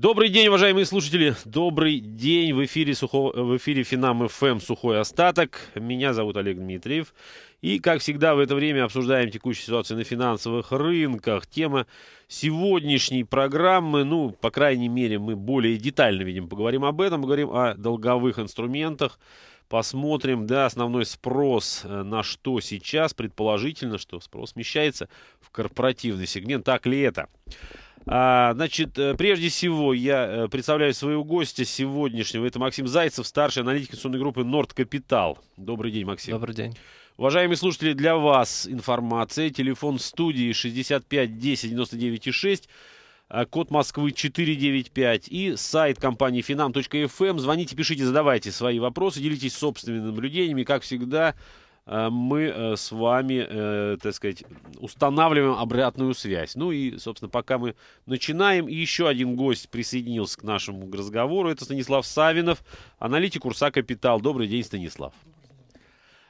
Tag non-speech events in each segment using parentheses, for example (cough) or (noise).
Добрый день, уважаемые слушатели. Добрый день. В эфире, Сухо... в эфире Финам ФМ «Сухой остаток». Меня зовут Олег Дмитриев. И, как всегда, в это время обсуждаем текущую ситуацию на финансовых рынках. Тема сегодняшней программы, ну, по крайней мере, мы более детально, видим, поговорим об этом. Поговорим о долговых инструментах. Посмотрим, да, основной спрос э, на что сейчас. Предположительно, что спрос смещается в корпоративный сегмент. Так ли это? А, значит, э, прежде всего я э, представляю своего гостя сегодняшнего. Это Максим Зайцев, старший аналитик инвестиционной группы Норд Капитал. Добрый день, Максим. Добрый день. Уважаемые слушатели, для вас информация. Телефон студии 65 10 99 6, код Москвы 495 и сайт компании finam.fm. Звоните, пишите, задавайте свои вопросы, делитесь собственными наблюдениями. Как всегда, мы э, с вами, э, так сказать, устанавливаем обратную связь. Ну и, собственно, пока мы начинаем, еще один гость присоединился к нашему разговору. Это Станислав Савинов, аналитик Урса Капитал. Добрый день, Станислав.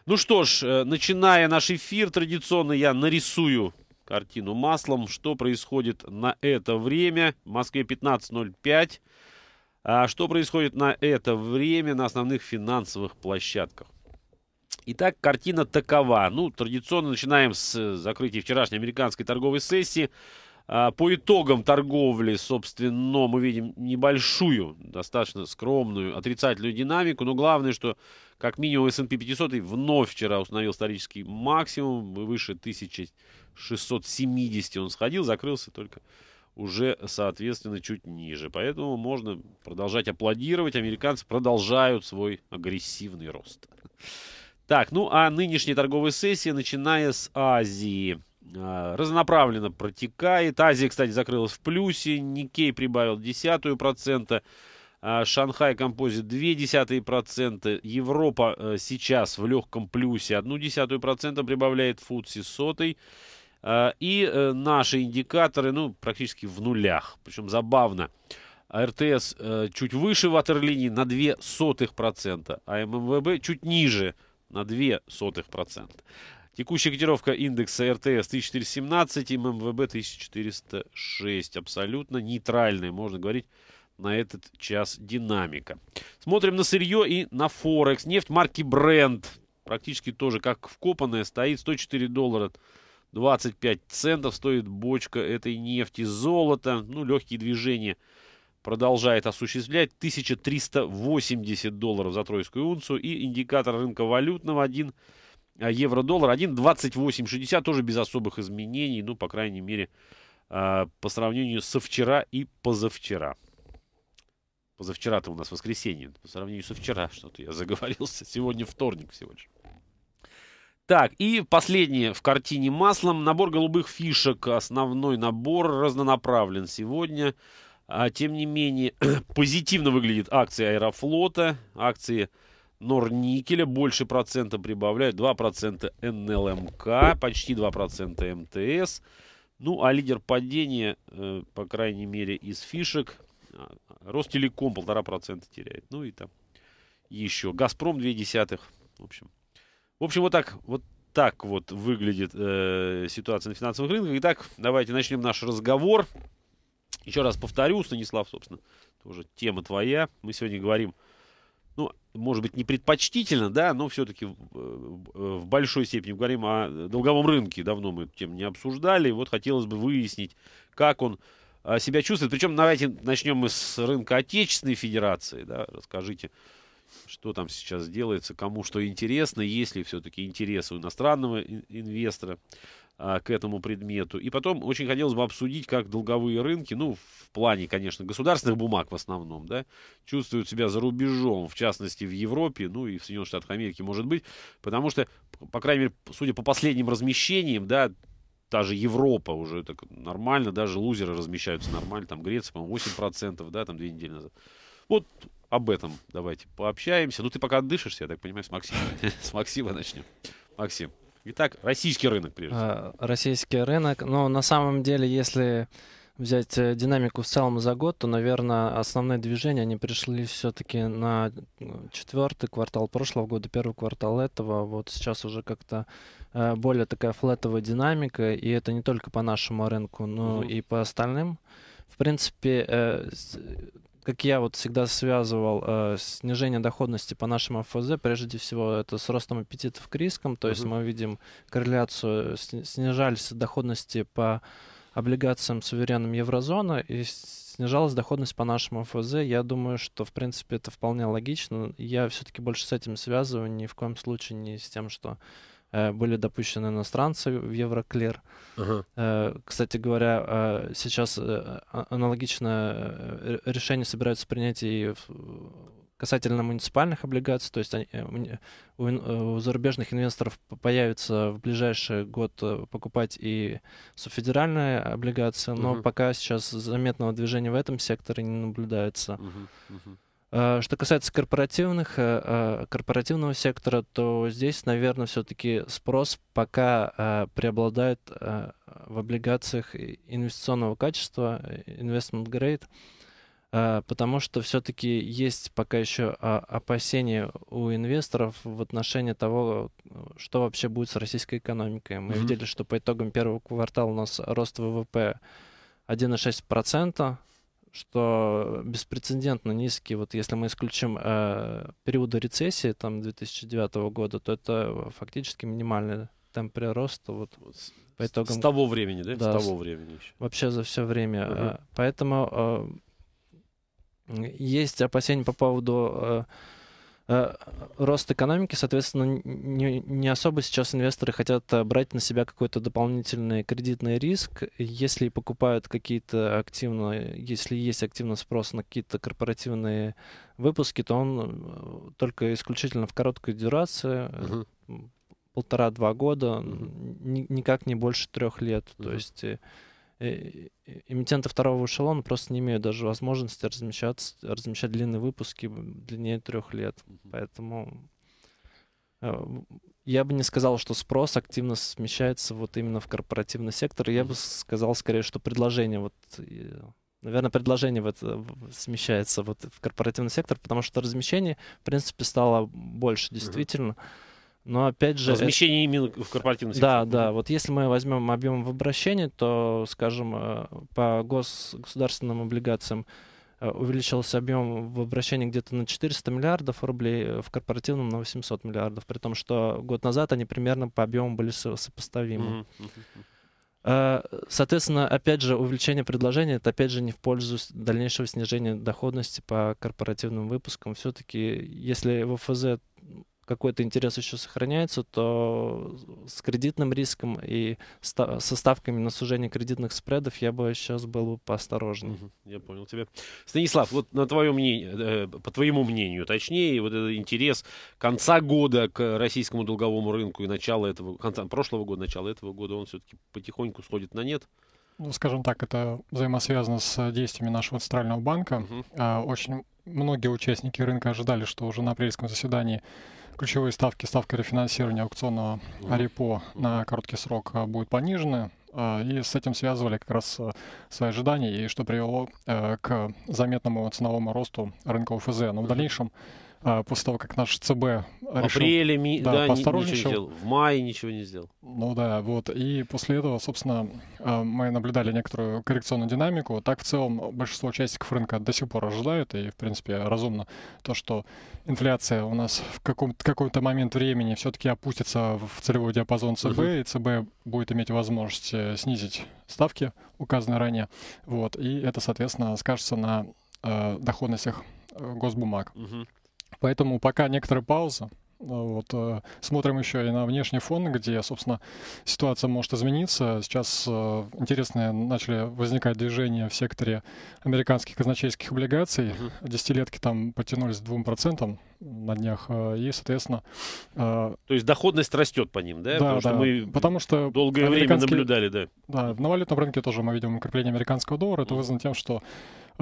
Ну что ж, начиная наш эфир, традиционно я нарисую картину маслом, что происходит на это время. В Москве 15.05. А что происходит на это время на основных финансовых площадках? Итак, картина такова. Ну, традиционно начинаем с э, закрытия вчерашней американской торговой сессии. А, по итогам торговли, собственно, мы видим небольшую, достаточно скромную отрицательную динамику, но главное, что как минимум S&P 500 вновь вчера установил исторический максимум, выше 1670 он сходил, закрылся только уже, соответственно, чуть ниже. Поэтому можно продолжать аплодировать. Американцы продолжают свой агрессивный рост. Так, ну а нынешняя торговая сессия, начиная с Азии, а, разнонаправленно протекает. Азия, кстати, закрылась в плюсе, Никей прибавил десятую процента, а, Шанхай Композит 0,2%, Европа э, сейчас в легком плюсе 0,1% прибавляет Фудси сотой. А, и э, наши индикаторы, ну, практически в нулях. Причем забавно. РТС э, чуть выше ватерлинии на 0,02%, а ММВБ чуть ниже – на 0,02%. Текущая котировка индекса РТС 1417 и ММВБ 1406. Абсолютно нейтральная, можно говорить, на этот час динамика. Смотрим на сырье и на Форекс. Нефть марки Brent практически тоже как вкопанная стоит. 104 доллара 25 центов стоит бочка этой нефти. Золото, ну, легкие движения – продолжает осуществлять 1380 долларов за тройскую унцию и индикатор рынка валютного 1 а, евро-доллар 1.2860 тоже без особых изменений, ну, по крайней мере, а, по сравнению со вчера и позавчера. Позавчера-то у нас воскресенье, по сравнению со вчера, (laughs) что-то я заговорился, сегодня вторник всего лишь. Так, и последнее в картине маслом. Набор голубых фишек, основной набор разнонаправлен сегодня. А, тем не менее, (clears throat) позитивно выглядит акции Аэрофлота, акции Норникеля больше процента прибавляют, 2% НЛМК, почти 2% МТС. Ну, а лидер падения, э, по крайней мере, из фишек, а, Ростелеком полтора процента теряет. Ну и там еще. Газпром 0,2. В общем, в общем, вот так вот так вот выглядит э, ситуация на финансовых рынках. Итак, давайте начнем наш разговор. Еще раз повторю, Станислав, собственно, тоже тема твоя. Мы сегодня говорим, ну, может быть, не предпочтительно, да, но все-таки в, в большой степени говорим о долговом рынке. Давно мы эту тему не обсуждали. Вот хотелось бы выяснить, как он а, себя чувствует. Причем давайте начнем мы с рынка Отечественной Федерации. Да, расскажите, что там сейчас делается, кому что интересно, есть ли все-таки интерес у иностранного инвестора а, к этому предмету. И потом очень хотелось бы обсудить, как долговые рынки, ну, в плане, конечно, государственных бумаг в основном, да, чувствуют себя за рубежом, в частности, в Европе, ну, и в Соединенных Штатах Америки, может быть, потому что, по крайней мере, судя по последним размещениям, да, та же Европа уже так нормально, даже лузеры размещаются нормально, там Греция, по-моему, 8%, да, там две недели назад. Вот об этом давайте пообщаемся. Ну, ты пока отдышишься, я так понимаю, с Максимом. (laughs) С Максима начнем. Максим. Итак, российский рынок, прежде всего. А, российский рынок. Но на самом деле, если взять э, динамику в целом за год, то, наверное, основные движения, они пришли все-таки на четвертый квартал прошлого года, первый квартал этого. Вот сейчас уже как-то э, более такая флетовая динамика, и это не только по нашему рынку, но mm-hmm. и по остальным в принципе, э, как я вот всегда связывал э, снижение доходности по нашему ФЗ, прежде всего, это с ростом аппетитов к рискам, то есть uh-huh. мы видим корреляцию, снижались доходности по облигациям суверенным еврозоны и снижалась доходность по нашему ФЗ. Я думаю, что, в принципе, это вполне логично. Я все-таки больше с этим связываю, ни в коем случае не с тем, что э, были допущены иностранцы в Евроклир. Uh-huh. Э, кстати говоря, э, сейчас э, а, аналогичное э, решение собираются принять и касательно муниципальных облигаций, то есть они, э, у, у зарубежных инвесторов появится в ближайший год э, покупать и субфедеральные облигации, но uh-huh. пока сейчас заметного движения в этом секторе не наблюдается. Uh-huh. Uh-huh. Что касается корпоративных, корпоративного сектора, то здесь, наверное, все-таки спрос пока преобладает в облигациях инвестиционного качества, investment grade. Потому что все-таки есть пока еще а, опасения у инвесторов в отношении того, что вообще будет с российской экономикой. Мы mm-hmm. видели, что по итогам первого квартала у нас рост ВВП 1,6%, что беспрецедентно низкий. Вот если мы исключим э, периоды рецессии там 2009 года, то это фактически минимальный темп прироста. Вот по итогам... С того времени, да? да с того времени еще. Вообще за все время. Uh-huh. Поэтому есть опасения по поводу э, э, рост экономики, соответственно, не, не особо сейчас инвесторы хотят брать на себя какой-то дополнительный кредитный риск. Если покупают какие-то активно, если есть активный спрос на какие-то корпоративные выпуски, то он э, только исключительно в короткой дюрации, uh-huh. полтора-два года, uh-huh. ни, никак не больше трех лет. Uh-huh. То есть Э, эмитенты второго эшелона просто не имеют даже возможности размещать, размещать длинные выпуски длиннее трех лет. Mm-hmm. Поэтому э, я бы не сказал, что спрос активно смещается вот именно в корпоративный сектор. Я бы сказал скорее, что предложение вот наверное, предложение вот смещается вот в корпоративный сектор, потому что размещение, в принципе, стало больше действительно. Mm-hmm. Но опять же... Размещение это... именно в корпоративном секторе. Да, да. Вот если мы возьмем объем в обращении, то, скажем, э, по гос... государственным облигациям э, увеличился объем в обращении где-то на 400 миллиардов рублей, э, в корпоративном на 800 миллиардов, при том, что год назад они примерно по объему были сопоставимы. Соответственно, опять же, увеличение предложения это опять же не в пользу дальнейшего снижения доходности по корпоративным выпускам. Все-таки, если в ФЗ какой-то интерес еще сохраняется, то с кредитным риском и со ставками на сужение кредитных спредов я бы сейчас был поосторожнее. Угу, я понял тебя. Станислав, вот на твое мнение, э, по твоему мнению, точнее, вот этот интерес конца года к российскому долговому рынку и начала этого, конца прошлого года, начала этого года, он все-таки потихоньку сходит на нет? Ну, скажем так, это взаимосвязано с действиями нашего центрального банка. Uh-huh. Очень многие участники рынка ожидали, что уже на апрельском заседании ключевые ставки, ставка рефинансирования аукционного репо на короткий срок а, будут понижены. А, и с этим связывали как раз а, свои ожидания, и что привело к заметному ценовому росту рынка ОФЗ. Но в дальнейшем а, после того, как наш ЦБ решил... В апреле, ми... да, да ничего не сделал. В мае ничего не сделал. Ну да, вот. И после этого, собственно, а, мы наблюдали некоторую коррекционную динамику. Так, в целом, большинство участников рынка до сих пор ожидают, и, в принципе, разумно то, что инфляция у нас в каком-то какой-то момент времени все-таки опустится в целевой диапазон ЦБ, uh-huh. и ЦБ будет иметь возможность э, снизить ставки, указанные ранее. Вот. И это, соответственно, скажется на э, доходностях э, госбумаг. Uh-huh. Поэтому пока некоторая пауза. Вот, э, смотрим еще и на внешний фон, где, собственно, ситуация может измениться. Сейчас э, интересные начали возникать движения в секторе американских казначейских облигаций. Десятилетки там потянулись к 2% на днях. Э, и, соответственно... Э, То есть доходность растет по ним, да? Да, потому, да, что мы потому что долгое время наблюдали, да. Да, на валютном рынке тоже мы видим укрепление американского доллара. Это вызвано тем, что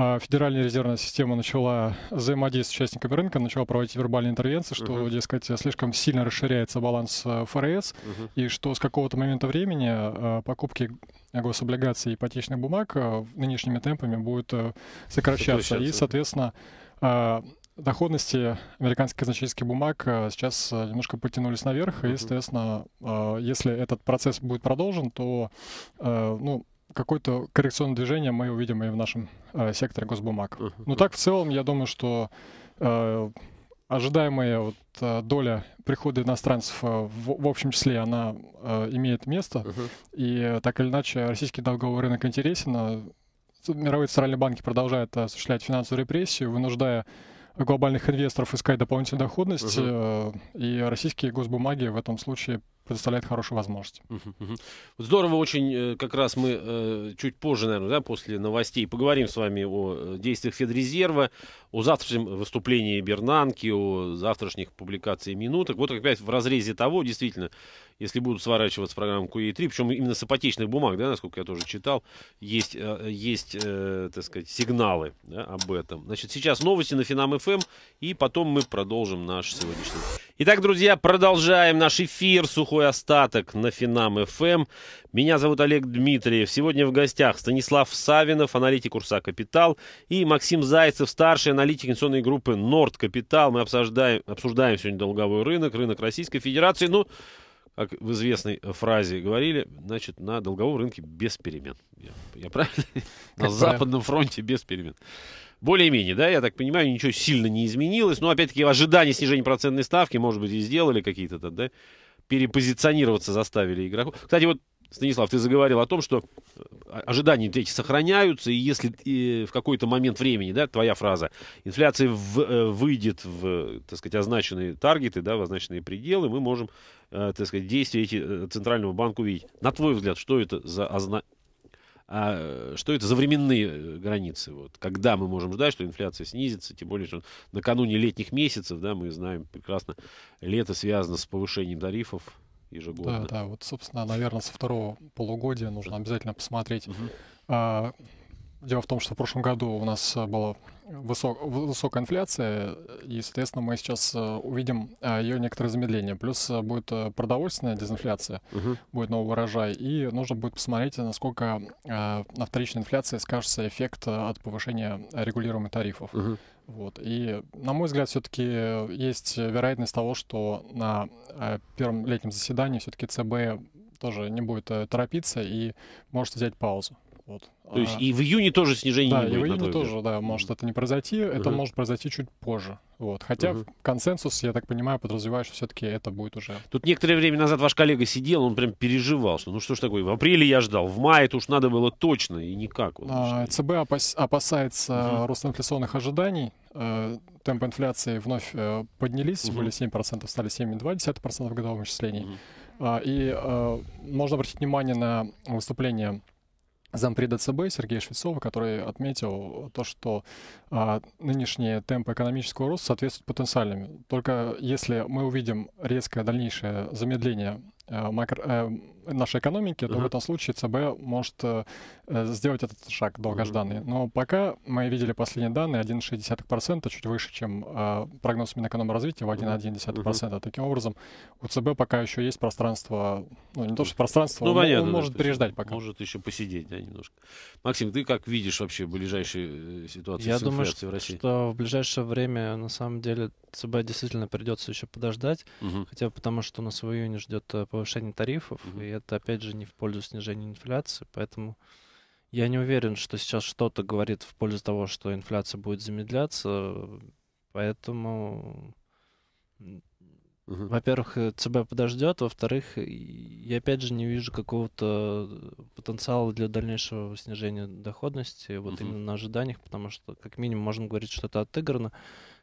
а, Федеральная резервная система начала взаимодействовать с участниками рынка, начала проводить вербальные интервенции, что, uh-huh. дескать, слишком сильно расширяется баланс э, ФРС, uh-huh. и что с какого-то момента времени э, покупки гособлигаций и ипотечных бумаг э, нынешними темпами будут сокращаться. И, соответственно, доходности американских казначейских бумаг сейчас немножко потянулись наверх, и, соответственно, если этот процесс будет продолжен, то ну, какое-то коррекционное движение мы увидим и в нашем э, секторе госбумаг. Но так в целом, я думаю, что э, ожидаемая вот, э, доля прихода иностранцев э, в, в общем числе, она э, имеет место. Uh-huh. И так или иначе, российский долговой рынок интересен. Мировые центральные банки продолжают осуществлять финансовую репрессию, вынуждая глобальных инвесторов искать дополнительную доходность, uh-huh. и российские госбумаги в этом случае предоставляет хорошую возможность. Здорово очень, э, как раз мы э, чуть позже, наверное, да, после новостей поговорим с вами о э, действиях Федрезерва, о завтрашнем выступлении Бернанки, о завтрашних публикациях минуток. Вот опять в разрезе того, действительно, если будут сворачиваться программы QE3, причем именно с ипотечных бумаг, да, насколько я тоже читал, есть, есть так сказать, сигналы да, об этом. Значит, сейчас новости на Финам ФМ, и потом мы продолжим наш сегодняшний Итак, друзья, продолжаем наш эфир «Сухой остаток» на Финам ФМ. Меня зовут Олег Дмитриев. Сегодня в гостях Станислав Савинов, аналитик Курса Капитал, и Максим Зайцев, старший аналитик инвестиционной группы Норд Капитал. Мы обсуждаем, обсуждаем сегодня долговой рынок, рынок Российской Федерации. Ну, как в известной фразе говорили, значит, на долговом рынке без перемен. Я, я правильно? На Западном фронте без перемен более-менее, да, я так понимаю, ничего сильно не изменилось. Но, опять-таки, в ожидании снижения процентной ставки, может быть, и сделали какие-то, да, перепозиционироваться заставили игроков. Кстати, вот, Станислав, ты заговорил о том, что э, ожидания эти сохраняются, и если и в какой-то момент времени, да, твоя фраза, инфляция в, э, выйдет в, так сказать, означенные таргеты, да, в означенные пределы, мы можем, э, так сказать, действия эти Центрального банка увидеть. На твой взгляд, что это за озна а что это за временные э, границы? Вот, когда мы можем ждать, что инфляция снизится, тем более, что накануне летних месяцев, да, мы знаем прекрасно, лето связано с повышением тарифов ежегодно. Да, да, вот, собственно, наверное, со второго полугодия нужно обязательно посмотреть. Угу. А, дело в том, что в прошлом году у нас была высок, высокая инфляция, и, соответственно, мы сейчас э, увидим э, ее некоторое замедление. Плюс э, будет продовольственная дезинфляция, uh-huh. будет новый урожай, и нужно будет посмотреть, насколько на вторичной инфляции скажется эффект от повышения регулируемых тарифов. Uh-huh. Вот. И, на мой взгляд, все-таки есть вероятность того, что на первом летнем заседании все-таки ЦБ тоже не будет торопиться и может взять паузу. Вот. То есть а, и в июне тоже снижение да, не будет? Да, и в июне тоже, да, может это не произойти, uh-huh. это может произойти чуть позже. Вот. Хотя uh-huh. консенсус, я так понимаю, подразумевает, что все-таки это будет уже... Тут некоторое время назад ваш коллега сидел, он прям переживал, что ну что ж такое, в апреле я ждал, в мае это уж надо было точно, и никак. Вот, а, ЦБ опас- опасается uh-huh. роста инфляционных ожиданий, э, темпы инфляции вновь э, поднялись, uh-huh. были 7%, стали 7,2% в годовом исчислении. Uh-huh. И э, можно обратить внимание на выступление зампреда ЦБ Сергея Швецова, который отметил то, что а, нынешние темпы экономического роста соответствуют потенциальным. Только если мы увидим резкое дальнейшее замедление макро, а, нашей экономики, то uh-huh. в этом случае ЦБ может э, сделать этот шаг долгожданный. Uh-huh. Но пока мы видели последние данные 1,6%, чуть выше, чем э, прогноз Минэкономразвития в 1,1%. Uh-huh. Таким образом, у ЦБ пока еще есть пространство, ну не то что пространство, ну, он, понятно, он может да, переждать пока. Может еще посидеть, да, немножко. Максим, ты как видишь вообще ближайшие э, ситуации Я с думаю, что, в России? что в ближайшее время на самом деле ЦБ действительно придется еще подождать, uh-huh. хотя бы потому, что нас в июне ждет э, повышение тарифов, uh-huh. и это опять же не в пользу снижения инфляции, поэтому я не уверен, что сейчас что-то говорит в пользу того, что инфляция будет замедляться, поэтому, uh-huh. во-первых, э, ЦБ подождет, во-вторых, я опять же не вижу какого-то потенциала для дальнейшего снижения доходности, вот uh-huh. именно на ожиданиях, потому что как минимум можно говорить, что это отыграно,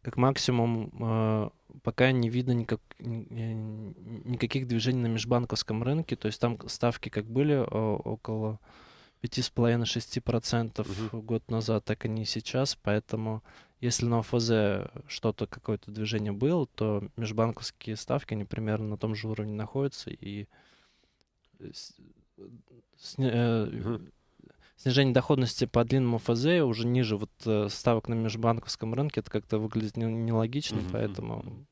как максимум э, пока не видно никак, никаких движений на межбанковском рынке. То есть там ставки как были около 5,5-6% угу. год назад, так и сейчас. Поэтому если на ОФЗ что-то, какое-то движение было, то межбанковские ставки, они примерно на том же уровне находятся. И сня... угу снижение доходности по длинному ФЗ уже ниже вот э, ставок на межбанковском рынке, это как-то выглядит нелогично, поэтому...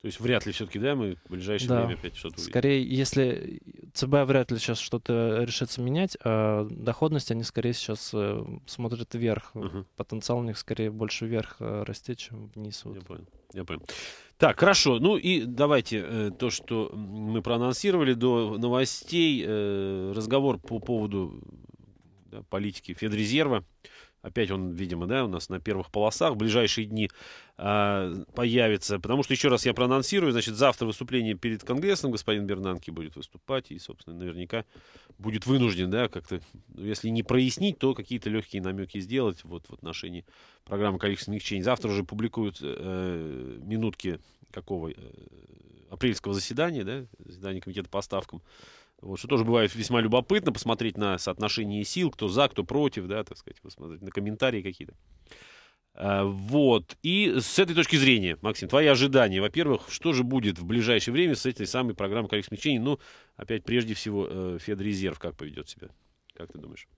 То есть вряд ли все-таки, да, мы в ближайшее да. время опять что-то увидим. Скорее, если ЦБ вряд ли сейчас что-то решится менять, а доходность они скорее сейчас э, смотрят вверх. Uh-huh. Потенциал у них скорее больше вверх э, расти, чем вниз. Вот. Я понял. Я понял. Так, хорошо. Ну и давайте э, то, что мы проанонсировали до новостей, э, разговор по поводу да, политики Федрезерва. Опять он, видимо, да, у нас на первых полосах. В ближайшие дни э, появится. Потому что, еще раз я проанонсирую, значит, завтра выступление перед Конгрессом господин Бернанки будет выступать. И, собственно, наверняка будет вынужден, да, как-то, ну, если не прояснить, то какие-то легкие намеки сделать вот в отношении программы количественных смягчений. Завтра уже публикуют э, минутки какого э, апрельского заседания, да, заседания комитета по ставкам. Вот, что тоже бывает весьма любопытно, посмотреть на соотношение сил, кто за, кто против, да, так сказать, посмотреть на комментарии какие-то. А, вот. И с этой точки зрения, Максим, твои ожидания, во-первых, что же будет в ближайшее время с этой самой программой количественных смягчений? Ну, опять, прежде всего, э, Федрезерв как поведет себя? Как ты думаешь?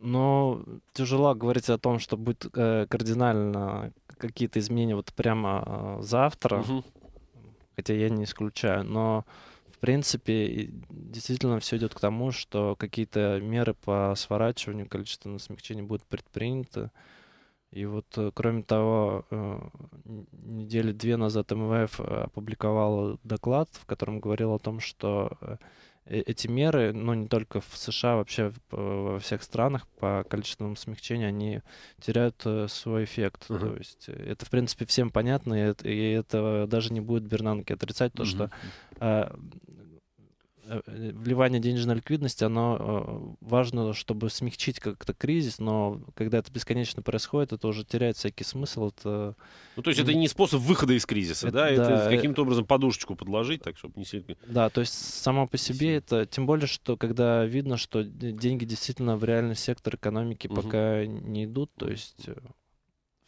Ну, тяжело говорить о том, что будет э, кардинально какие-то изменения вот прямо э, завтра, угу. хотя я не исключаю, но принципе, действительно все идет к тому, что какие-то меры по сворачиванию количественного смягчения будут предприняты. И вот, э, кроме того, э, недели две назад МВФ опубликовал доклад, в котором говорил о том, что э, эти меры, ну не только в США, вообще во всех странах по количественному смягчению, они теряют свой эффект. Uh-huh. То есть это, в принципе, всем понятно, и это, и это даже не будет Бернанке отрицать, то, uh-huh. что Э, вливание денежной ликвидности, оно э, важно, чтобы смягчить как-то кризис, но когда это бесконечно происходит, это уже теряет всякий смысл. Это... Ну, то есть это не способ выхода из кризиса, это, да? Это да, э, каким-то образом подушечку подложить, так, чтобы не сильно... Да, то есть само по себе это, тем более, что когда видно, что деньги действительно в реальный сектор экономики угу. пока не идут, то есть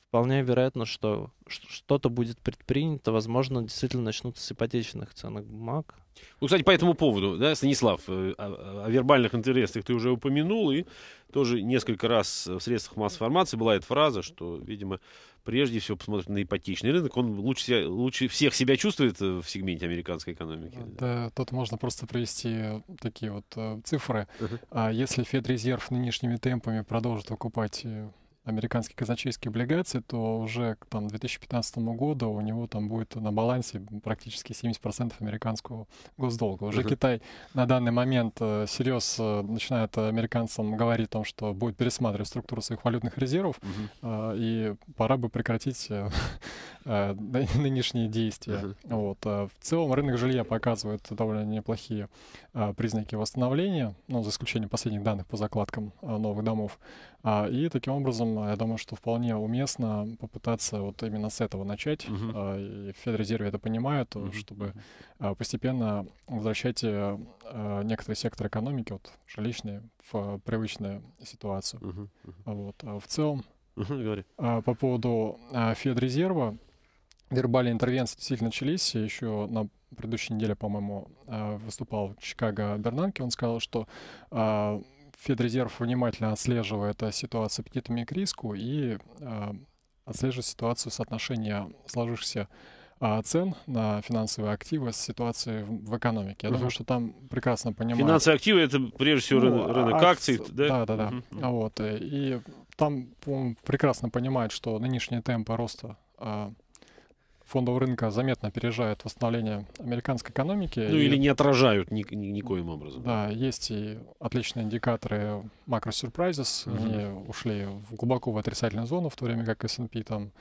вполне вероятно, что что-то будет предпринято, возможно, действительно начнутся с ипотечных ценных бумаг. Ну, кстати, по этому поводу, да, Станислав, э, о, о вербальных интересах ты уже упомянул, и тоже несколько раз в средствах массовой информации была эта фраза, что, видимо, прежде всего посмотрят на ипотечный рынок, он лучше, себя, лучше всех себя чувствует в сегменте американской экономики. Да, тут можно просто привести такие вот э, цифры. Uh-huh. Если Федрезерв нынешними темпами продолжит выкупать э, американские казначейские облигации, то уже к там, 2015 году у него там будет на балансе практически 70% американского госдолга. Уже uh-huh. Китай на данный момент э, серьез э, начинает американцам говорить о том, что будет пересматривать структуру своих валютных резервов, uh-huh. и пора бы прекратить (laughs) нынешние действия. Uh-huh. Вот. А в целом рынок жилья показывает довольно неплохие признаки восстановления, ну, за исключением последних данных по закладкам новых домов. А, и таким образом, я думаю, что вполне уместно попытаться вот именно с этого начать. Uh-huh. И в Федрезерве это понимают, uh-huh. чтобы uh, постепенно возвращать uh, некоторые секторы экономики, вот жилищные, в привычную ситуацию. Uh-huh. Uh-huh. Вот. А в целом, uh-huh, uh, по поводу Федрезерва, вербальные интервенции действительно начались еще на предыдущей неделе, по-моему, выступал в Чикаго Бернанке. Он сказал, что Федрезерв внимательно отслеживает э, ситуацию аппетитами к риску и э, отслеживает ситуацию соотношения сложившихся а, цен на финансовые активы с ситуацией в, экономике. Я uh-huh. думаю, что там прекрасно понимают. Финансовые активы это прежде всего ну, рынок акций, акций, да? Да, да, да. Uh-huh. Вот, э, и там прекрасно понимают, что нынешние темпы роста а, фондового рынка заметно опережают восстановление американской экономики. Ну и, или не отражают ни, ни, никоим образом. Да, есть и отличные индикаторы макро-сюрпризес. Uh-huh. Они ушли в глубоко в отрицательную зону, в то время как S&P там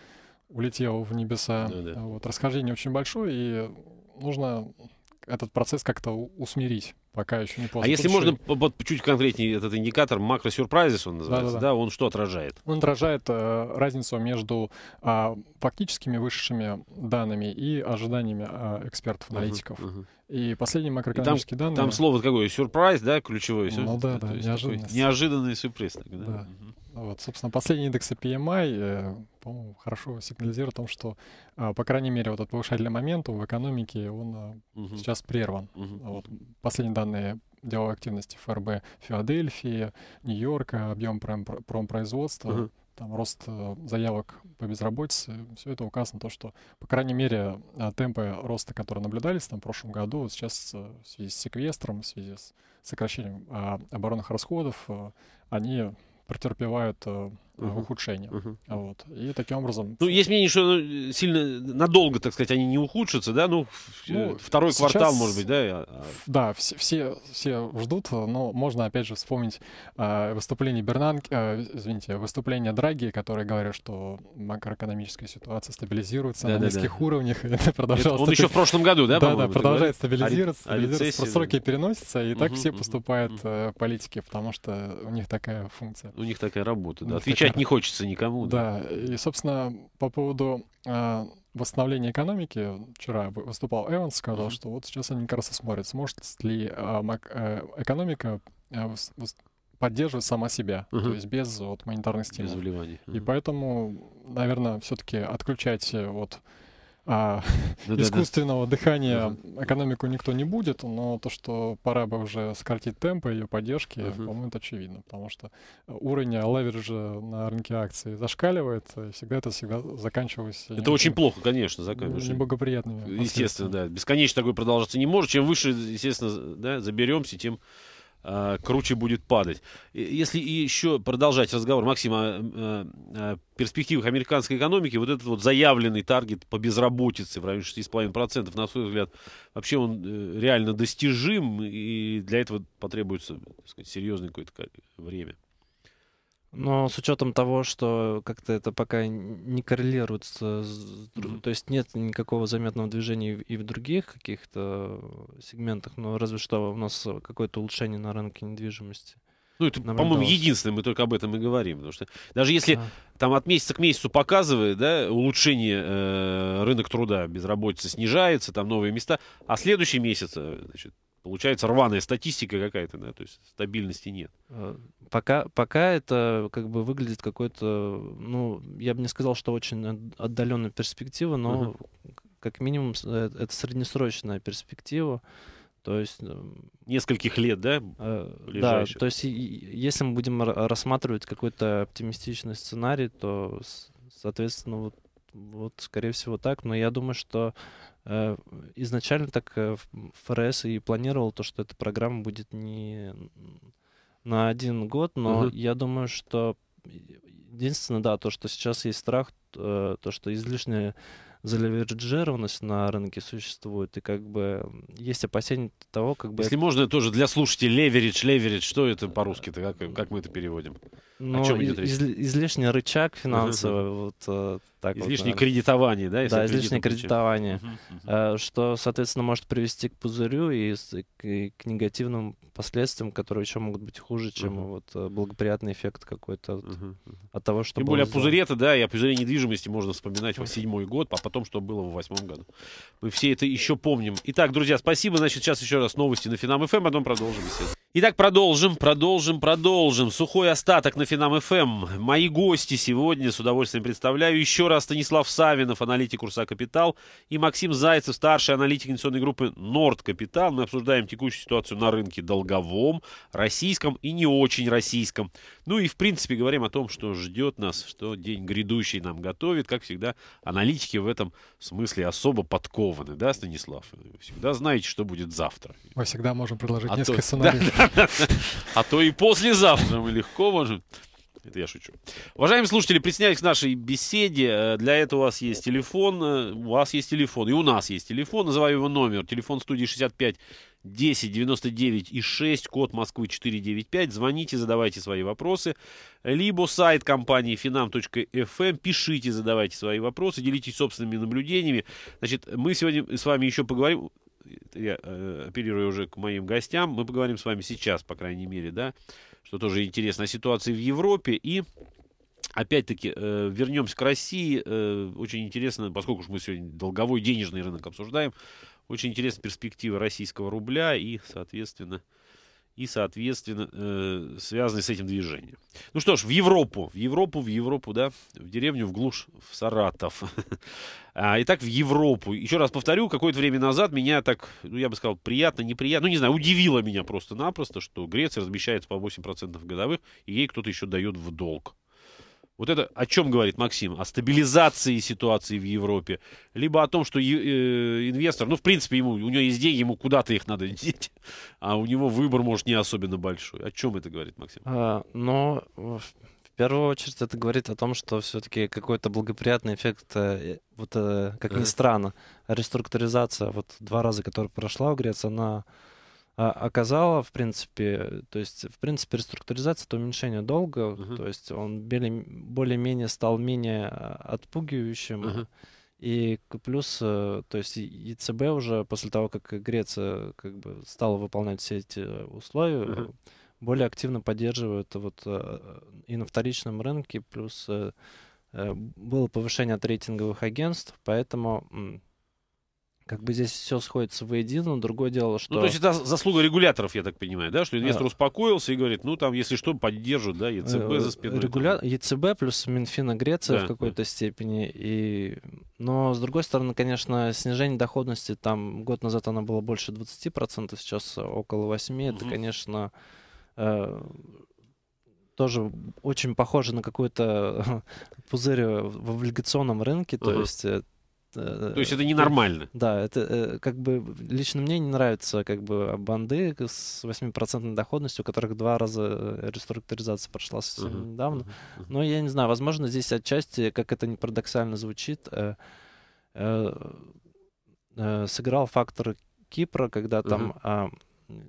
улетел в небеса. Да-да. Вот, расхождение очень большое, и нужно этот процесс как-то усмирить, пока еще не поздно. А если можно вот, чуть конкретнее этот индикатор макросюрпрайзис он называется, да, да, да. да, он что отражает? Он отражает э, разницу между э, фактическими высшими данными и ожиданиями э, экспертов, аналитиков. Uh-huh, uh-huh. И последние макроэкономические там, данные... Там слово какое? Сюрприз, да, ключевое? Ну да, да, неожиданность. Неожиданный сюрприз. Так, да? да. Uh-huh. Вот, собственно, последние индексы PMI, э, по-моему, хорошо сигнализируют о том, что, э, по крайней мере, вот этот повышательный момент в экономике, он угу. сейчас прерван. Угу. Вот, последние данные деловой активности ФРБ Филадельфии, Нью-Йорка, объем промпроизводства, угу. там рост э, заявок по безработице, все это указано то, что, по крайней мере, э, темпы роста, которые наблюдались там в прошлом году, вот сейчас э, в связи с секвестром, в связи с сокращением оборонных расходов, они претерпевают э, uh-huh. ухудшения. Uh-huh. Вот. И таким образом... Ну, есть мнение, что ну, сильно надолго, так сказать, они не ухудшатся, да? Ну, ну второй сейчас... квартал, может быть, да? А, а да, все, все, все ждут, но можно, опять же, вспомнить э, выступление Бернанки, э, извините, выступление Драги, который говорит, что макроэкономическая ситуация стабилизируется да, на да, низких да. уровнях. (laughs) Это продолжалось он еще в прошлом году, да, Да, да, продолжает стабилизироваться, стабилизироваться, а сроки переносятся, и так все поступают э, политики, потому что у них такая функция. У них такая работа, да. Отвечать такая... не хочется никому. Да. да, и, собственно, по поводу э, восстановления экономики, вчера выступал Эванс, сказал, mm-hmm. что вот сейчас они как раз и смотрят, сможет ли э, э, экономика э, поддерживать сама себя, uh-huh. то есть без вот монетарных стимулов. Без вливаний. Uh-huh. И поэтому, наверное, все-таки отключать вот а, искусственного дыхания экономику никто не будет, но то, что пора бы уже сократить темпы ее поддержки, по-моему, это очевидно, потому что уровень левериджа на рынке акций зашкаливает, и всегда это всегда заканчивалось... Это очень плохо, конечно, заканчивается. Неблагоприятными. Естественно, да. Бесконечно такое продолжаться не может. Чем выше, естественно, да, заберемся, тем круче будет падать. Если еще продолжать разговор, Максим, о, о, о перспективах американской экономики, вот этот вот заявленный таргет по безработице в районе 6,5%, на свой взгляд, вообще он э, реально достижим, и для этого потребуется сказать, серьезное какое-то время. Но с учетом того, что как-то это пока не коррелирует с, mm-hmm. то есть нет никакого заметного движения и в других каких-то сегментах, но разве что у нас какое-то улучшение на рынке недвижимости. Ну, это, по-моему, единственное, мы только об этом и говорим. Потому что даже если а. там от месяца к месяцу показывает, да, улучшение э, рынок труда, безработица снижается, там новые места, а следующий месяц, э, значит, получается рваная статистика какая-то, да, то есть стабильности нет. А, пока, пока это как бы выглядит какой-то, ну, я бы не сказал, что очень отдаленная перспектива, но uh-huh. как минимум э, это среднесрочная перспектива. То есть... Э, Нескольких лет, да? Э, да, то есть если мы будем рассматривать какой-то оптимистичный сценарий, то, соответственно, вот, вот скорее всего так. Но я думаю, что Э, изначально так э, ФРС и планировал то, что эта программа будет не на один год, но uh-huh. я думаю, что единственное, да, то, что сейчас есть страх, э, то, что излишняя залеверджированность на рынке существует, и как бы есть опасения того, как бы... Если это... можно, тоже для слушателей леверидж, леверидж, что это по-русски-то, как, как мы это переводим? Ну, О чем идет речь? Из, излишний рычаг (laughs) финансовый, uh-huh. вот так Излишнее вот, кредитование, да? Да, излишнее кредитование, uh-huh, uh-huh. что, соответственно, может привести к пузырю и, и к негативным последствиям, которые еще могут быть хуже, чем uh-huh. вот э, благоприятный эффект какой-то от, uh-huh. от того, что Тем более о пузыре это, да, и о пузыре недвижимости можно вспоминать в седьмой год, а потом, что было в восьмом году. Мы все это еще помним. Итак, друзья, спасибо. Значит, сейчас еще раз новости на Финам ФМ, потом продолжим беседу. Итак, продолжим, продолжим, продолжим. Сухой остаток на Финам ФМ. Мои гости сегодня с удовольствием представляю. Еще раз Станислав Савинов, аналитик Курса Капитал, и Максим Зайцев, старший аналитик инвестиционной группы Норд Капитал. Мы обсуждаем текущую ситуацию на рынке долговом, российском и не очень российском. Ну и, в принципе, говорим о том, что ждет нас, что день грядущий нам готовит. Как всегда, аналитики в этом смысле особо подкованы, да, Станислав? Вы всегда знаете, что будет завтра. Мы всегда можем предложить а несколько то... (laughs) сценариев. (laughs) А то и послезавтра мы легко можем. Это я шучу. Уважаемые слушатели, присоединяйтесь к нашей беседе. Э, для этого у вас есть телефон. Э, у вас есть телефон. И у нас есть телефон. Называю его номер. Телефон студии 65 10 99 и 6, код Москвы 495. Звоните, задавайте свои вопросы. Либо сайт компании finam.fm. Эм. Пишите, задавайте свои вопросы, делитесь собственными наблюдениями. Значит, мы сегодня с вами еще поговорим я э, апеллирую уже к моим гостям, мы поговорим с вами сейчас, по крайней мере, да, что тоже интересно, о ситуации в Европе и Опять-таки, э, вернемся к России. Э, очень интересно, поскольку мы сегодня долговой денежный рынок обсуждаем, очень интересна перспектива российского рубля и, соответственно, и, соответственно, э, связанные с этим движением. Ну что ж, в Европу, в Европу, в Европу, да, в деревню, в глушь, в Саратов. (laughs) а, итак, в Европу. Еще раз повторю, какое-то время назад меня так, ну, я бы сказал, приятно, неприятно, ну, не знаю, удивило меня просто-напросто, что Греция размещается по 8% годовых, и ей кто-то еще дает в долг. Вот это о чем говорит Максим? О стабилизации ситуации в Европе, либо о том, что э, инвестор, ну, в принципе, ему, у него есть деньги, ему куда-то их надо (laughs) деть, а у него выбор, может, не особенно большой. О чем это говорит Максим? А, но в первую очередь это говорит о том, что все-таки какой-то благоприятный эффект, э, вот э, как ни странно, реструктуризация, вот два раза, которая прошла в Греции, она оказала, в принципе, то есть, в принципе, реструктуризация это уменьшение долга, Мгм. то есть он более- более-менее стал менее а, отпугивающим, Мгм. и плюс, э, то есть ЕЦБ уже после того, как Греция как бы стала выполнять все эти условия, Мгм. более активно поддерживают вот э, и на вторичном рынке, плюс э, э, было повышение от рейтинговых агентств, поэтому как бы здесь все сходится воедино. Другое дело, что... Ну, то есть это заслуга регуляторов, я так понимаю, да? Что инвестор А. успокоился и говорит, ну, там, если что, поддержат, да, ЕЦБ Э, за спиной. регуля- ЕЦБ плюс Минфина Греция Да, в какой-то степени. И... Но, с другой стороны, конечно, снижение доходности, там год назад оно было больше 20%, сейчас около 8%. Это, Мгм. конечно, э, тоже очень похоже на какой-то (laughs) пузырь в облигационном рынке. То Ага. есть... э, То есть это ненормально. Да, это э, как бы лично мне не нравятся как бы банды с 8% доходностью, у которых два раза э, реструктуризация прошла совсем Мгм, недавно. мгм. Но я не знаю, возможно, здесь отчасти, как это не парадоксально звучит, э, э, э, сыграл фактор Кипра, когда там а,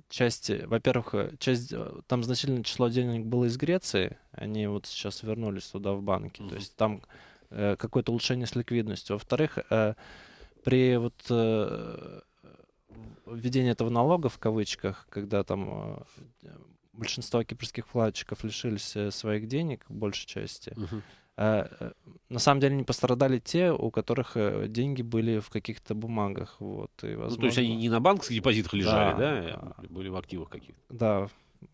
части, во-первых, э, часть, э, там значительное число денег было из Греции, они вот сейчас вернулись туда в банки, Мгм. то есть там э, какое-то улучшение с ликвидностью. Во-вторых, э, при вот э, введении этого налога в кавычках, когда там э, большинство кипрских вкладчиков лишились э, своих денег, большей части, э, э, на самом деле не пострадали те, у которых э, деньги были в каких-то бумагах, вот, и, Ну, то есть они возможно- не на банковских депозитах лежали, Да, да, да. были в активах каких-то. Да,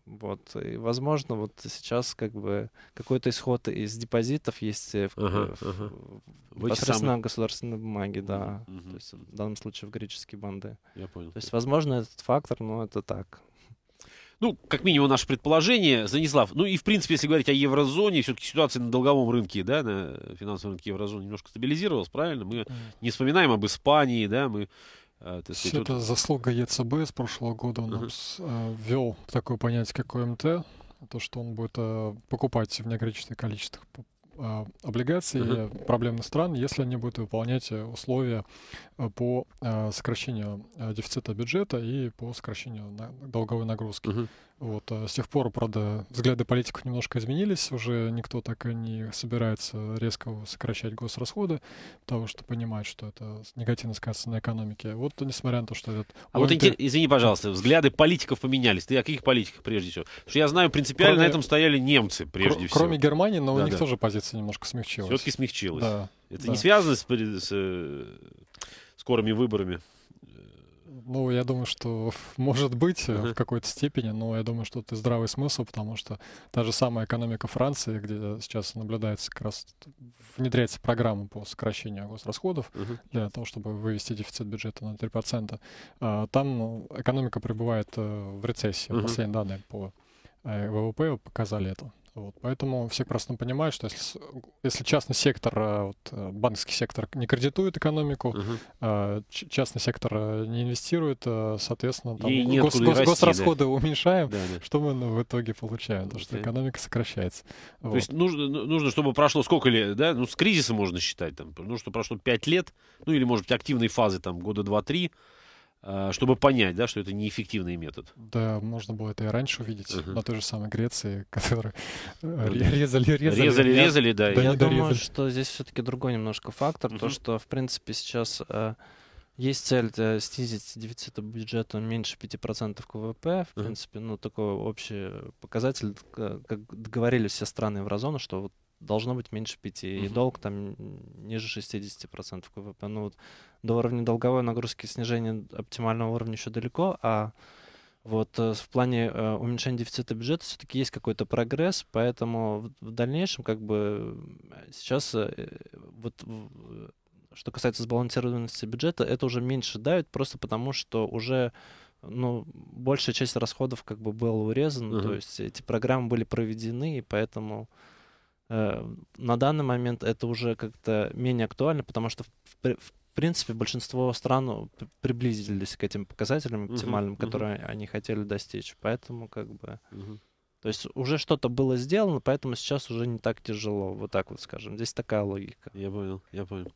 вот. И, возможно, вот сейчас как бы какой-то исход из депозитов есть э, в, Ага, в- ага. непосредственно самые- государственной бумаге, да. Мгм, То есть в данном случае в греческие банды. Я понял. То есть, возможно, этот фактор, но это так. Ну, как минимум, наше предположение. Станислав, ну и, в принципе, если говорить о еврозоне, все-таки ситуация на долговом рынке, да, на финансовом рынке еврозоны немножко стабилизировалась, правильно? Мы не вспоминаем об Испании, да, мы, сказать, это вот- заслуга ЕЦБ с прошлого года. Он с- э, ввел такое понятие, как ОМТ, то, что он будет э, покупать в неограниченных количествах э, облигаций Мгм. проблемных стран, если они будут выполнять э, условия по сокращению дефицита бюджета и по сокращению долговой нагрузки. Мгм. Вот, а с тех пор, правда, взгляды политиков немножко изменились, уже никто так и не собирается резко сокращать госрасходы, потому что понимает, что это негативно сказывается на экономике. Вот, несмотря на то, что этот... А вот интер- извини, пожалуйста, взгляды политиков поменялись. Ты о каких политиках прежде всего? Потому что я знаю, принципиально Кроме- на этом стояли немцы прежде кро- всего. Кроме Германии, но у них Да-да. тоже позиция немножко смягчилась. Все-таки смягчилось. Да. Это да. не связано с, с, э, скорыми выборами. Ну, я думаю, что может быть Ага. в какой-то степени, но я думаю, что это здравый смысл, потому что та же самая экономика Франции, где сейчас наблюдается как раз внедряется программа по сокращению госрасходов, Мгм. для того, чтобы вывести дефицит бюджета на 3%. а, Там ну, экономика пребывает э, в рецессии. Мгм. Последние данные по э, ВВП показали это. Вот. Поэтому все прекрасно понимают, что если, если частный сектор, э, вот, э, банковский сектор не кредитует экономику, Мгм. а, частный сектор не инвестирует, соответственно, там Ей гос- и гос- расти, да. госрасходы уменьшаем, Да, да. что мы ну, в итоге получаем? То, что экономика сокращается. То Вот. есть нужно, ну, нужно, чтобы прошло сколько лет, да? Ну, с кризиса можно считать, там, ну, что прошло 5 лет, ну, или, может быть, активной фазы, там, года 2-3, а, чтобы понять, да, что это неэффективный метод. Да, можно было это и раньше увидеть Ага. на той же самой Греции, (laughs) которые э, Ну резали, резали. Резали, я- резали, да. Я не думаю, дорезали. что здесь все-таки другой немножко фактор, то Мгм. что, в принципе, сейчас э, есть цель э, снизить дефицит бюджета меньше 5% к ВВП. В Мгм. принципе, ну, такой общий показатель, к- как договорились все страны еврозоны, что вот должно быть меньше 5, и Мгм. долг там ниже 60% к ВВП. Ну, вот до уровня долговой нагрузки снижения оптимального уровня еще далеко, а вот э, в плане э, уменьшения дефицита бюджета все-таки есть какой-то прогресс, поэтому в, в дальнейшем как бы э, сейчас э, вот в- что касается сбалансированности бюджета, это уже меньше давит, просто потому что уже ну, большая часть расходов как бы была урезана, Мгм. то есть эти программы были проведены, и поэтому на данный момент это уже как-то менее актуально, потому что в, в принципе большинство стран п- приблизились к этим показателям оптимальным, мгм. которые они хотели достичь, поэтому как бы Мгм. То есть уже что-то было сделано, поэтому сейчас уже не так тяжело, вот так вот скажем. Здесь такая логика. Я понял, я понял.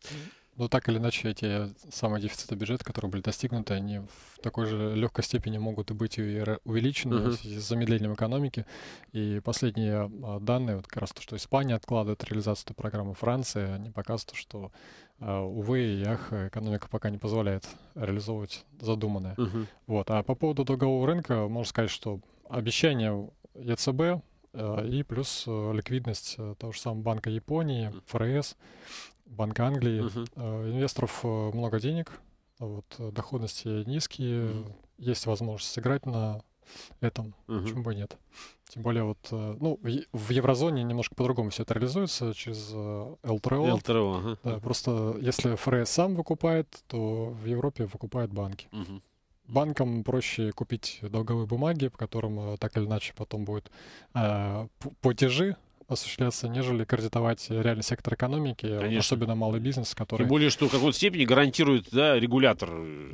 Ну, так или иначе, эти самые дефициты бюджета, которые были достигнуты, они в такой же легкой степени могут быть и увеличены Мгм. в связи с замедлением экономики. И последние а, данные, вот как раз то, что Испания откладывает реализацию этой программы, Франция, они показывают, что, а, увы и ах, экономика пока не позволяет реализовывать задуманное. Мгм. Вот. А по поводу долгового рынка, можно сказать, что обещания ЕЦБ э, и плюс э, ликвидность э, того же самого Банка Японии, ФРС, Банка Англии. Э, Инвесторов э, много денег, вот э, доходности низкие, Мгм. есть возможность сыграть на этом, Мгм. почему бы и нет. Тем более вот, ну, в еврозоне немножко по-другому все это реализуется через ЛТРО. ЛТРО, ага. Да, просто если ФРС сам выкупает, то в Европе выкупают банки. Мгм. Банкам проще купить долговые бумаги, по которым так или иначе потом будут э, платежи осуществляться, нежели кредитовать реальный сектор экономики, Конечно. особенно малый бизнес, который... Тем более, что в какой-то степени гарантирует, да, регулятор.